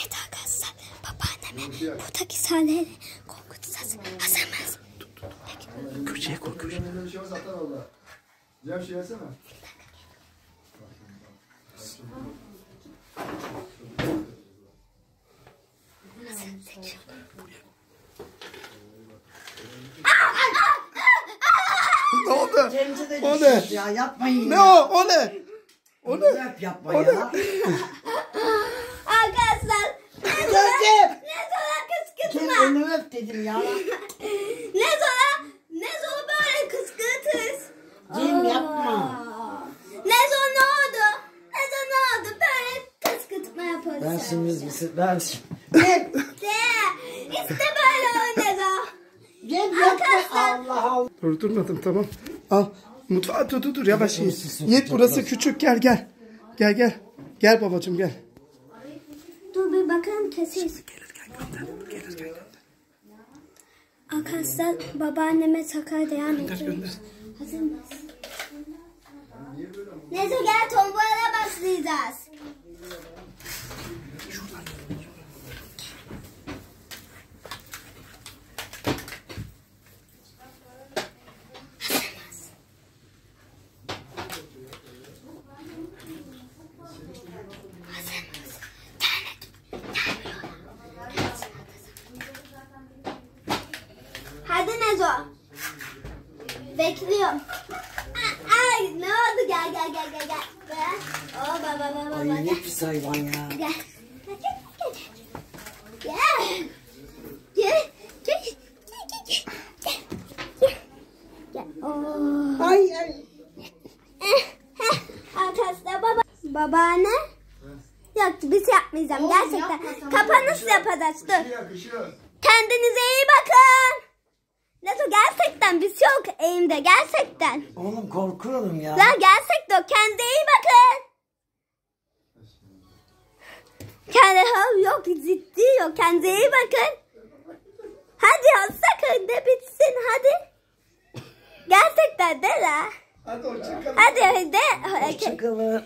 Evet arkadaşlar babaanneme buradaki sahneleri korkutacağız. Hazır mıyız? Köşeye koy köşeye. Şey. Cem şey yesene. Ne oldu? Cemce de O ne? ya yapmayın Ne ya. o? O ne? O ne? Yap yapma ya Cem. ne sonra Cem kıskırtma. önümü öp dedim ya. Ne sonra ne sonra böyle kıskırtırız. Cem yapma. Ne sonra ne oldu? Ne sonra ne oldu? Böyle kıskırtma yaparız. Ben şimdi bir ben şimdi. Cem. De, işte böyle oynarız. Cem yapma. Allah Allah. Dur durmadım tamam. Al. Mutfağa dur dur dur yavaş Yiğit. burası küçük gel gel. Gel gel. Gel babacığım gel. Dur bir bakalım keseriz. Gelir gel gönder. Gelir gel gönder makasla babaanneme takar devam ediyoruz. Hazır mısın? Nezo gel tomboyla başlayacağız. oldu? Bekliyorum. Ay ne oldu? Gel gel gel gel gel. Oh baba baba baba. Ay ne pis hayvan ya. Gel. Gel. Gel. Gel. Gel. Gel. Oh. Ay ay. Arkadaşlar baba. Babaanne. Yok biz şey yapmayacağım Oğlum, gerçekten. Kapanış yapacağız dur. Kendinize iyi bakın. Şey yok elimde gerçekten. Oğlum korkuyorum ya. Ya gerçekten kendinize iyi bakın. Kendi ha, yok ciddi yok kendinize iyi bakın. Hadi sakın de bitsin hadi. Gerçekten de la. Hadi hoşçakalın. Hadi de. Hoşçakalın.